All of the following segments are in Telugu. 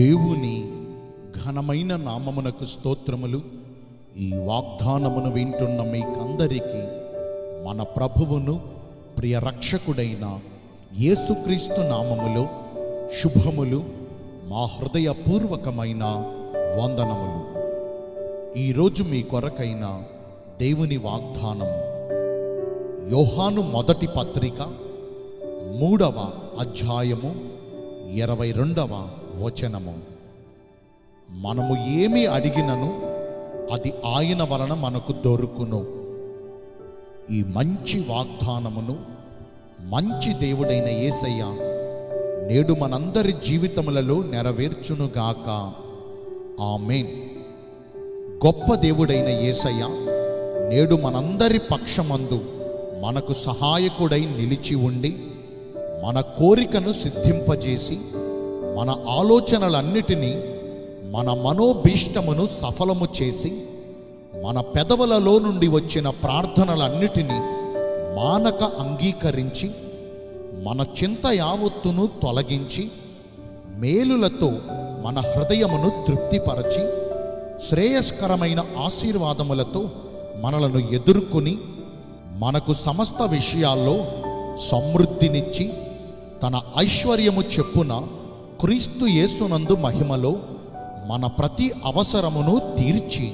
దేవుని ఘనమైన నామమునకు స్తోత్రములు. ఈ వాగ్దానమును వింటున్న మీకందరికీ మన ప్రభువును ప్రియ రక్షకుడైన యేసుక్రీస్తు నామములో శుభములు మా హృదయపూర్వకమైన వందనములు. ఈరోజు మీ కొరకైన దేవుని వాగ్దానము. యోహాను మొదటి పత్రిక మూడవ అధ్యాయము ఇరవై రెండవ వచనము. మనము ఏమి అడిగినను అది ఆయన వలన మనకు దొరుకును. ఈ మంచి వాగ్దానమును మంచి దేవుడైన యేసయ్య నేడు మనందరి జీవితములలో నెరవేర్చునుగాక ఆమెన్. గొప్ప దేవుడైన యేసయ్య నేడు మనందరి పక్షమందు మనకు సహాయకుడై నిలిచి ఉండి మన కోరికను సిద్ధింపజేసి మన ఆలోచనలన్నిటినీ మన మనోభీష్టమును సఫలము చేసి మన పెదవులలో నుండి వచ్చిన ప్రార్థనలన్నిటినీ మానక అంగీకరించి మన చింత యావత్తును తొలగించి మేలులతో మన హృదయమును తృప్తిపరచి శ్రేయస్కరమైన ఆశీర్వాదములతో మనలను ఎదుర్కొని మనకు సమస్త విషయాల్లో సమృద్ధినిచ్చి తన ఐశ్వర్యము చెప్పున క్రీస్తు యేసునందు మహిమలో మన ప్రతి అవసరమును తీర్చి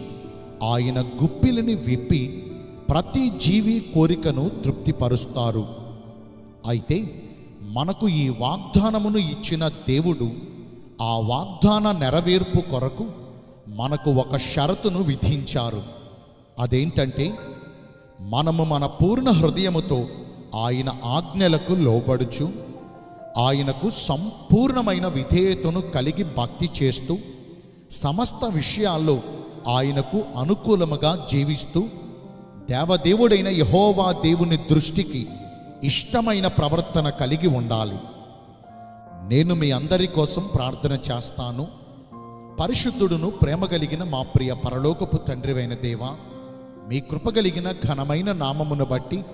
ఆయన గుప్పిలిని విప్పి ప్రతి జీవి కోరికను తృప్తిపరుస్తారు. అయితే మనకు ఈ వాగ్దానమును ఇచ్చిన దేవుడు ఆ వాగ్దాన నెరవేర్పు కొరకు మనకు ఒక షరతును విధించారు. అదేంటంటే మనము మన పూర్ణ హృదయముతో ఆయన ఆజ్ఞలకు లోబడుచు ఆయనకు సంపూర్ణమైన విధేయతను కలిగి భక్తి చేస్తూ సమస్త విషయాల్లో ఆయనకు అనుకూలముగా జీవిస్తూ దేవదేవుడైన యహోవా దేవుని దృష్టికి ఇష్టమైన ప్రవర్తన కలిగి ఉండాలి. నేను మీ అందరి కోసం ప్రార్థన చేస్తాను. పరిశుద్ధుడును ప్రేమ కలిగిన మా ప్రియ పరలోకపు తండ్రివైన దేవా మీ కృప కలిగిన ఘనమైన నామమును బట్టి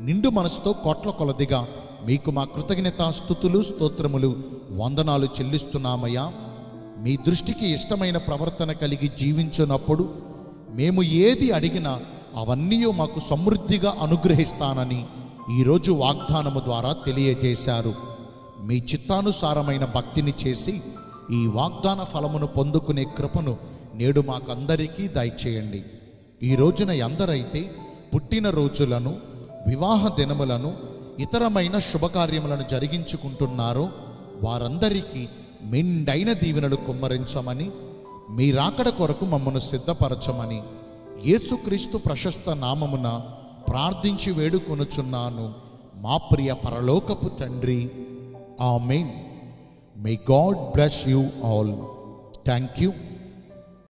నిండు మనసుతో కోట్ల కొలదిగా మీకు మా కృతజ్ఞతాస్థుతులు స్తోత్రములు వందనాలు చెల్లిస్తున్నామయ్యా. మీ దృష్టికి ఇష్టమైన ప్రవర్తన కలిగి జీవించినప్పుడు మేము ఏది అడిగినా అవన్నీ మాకు సమృద్ధిగా అనుగ్రహిస్తానని ఈరోజు వాగ్దానము ద్వారా తెలియజేశారు. మీ చిత్తానుసారమైన భక్తిని చేసి ఈ వాగ్దాన ఫలమును పొందుకునే కృపను నేడు మాకందరికీ దయచేయండి. ఈ రోజున ఎందరైతే పుట్టిన రోజులను వివాహ దినములను ఇతరమైన శుభకార్యములను జరిగించుకుంటున్నారో వారందరికీ మెండైన దీవెనలు కుమ్మరించమని మీ రాకడ కొరకు మమ్మను సిద్ధపరచమని యేసుక్రీస్తు ప్రశస్త నామమున ప్రార్థించి వేడుకొనుచున్నాను. మా ప్రియ పరలోకపు తండ్రి amen. May God bless you all thank you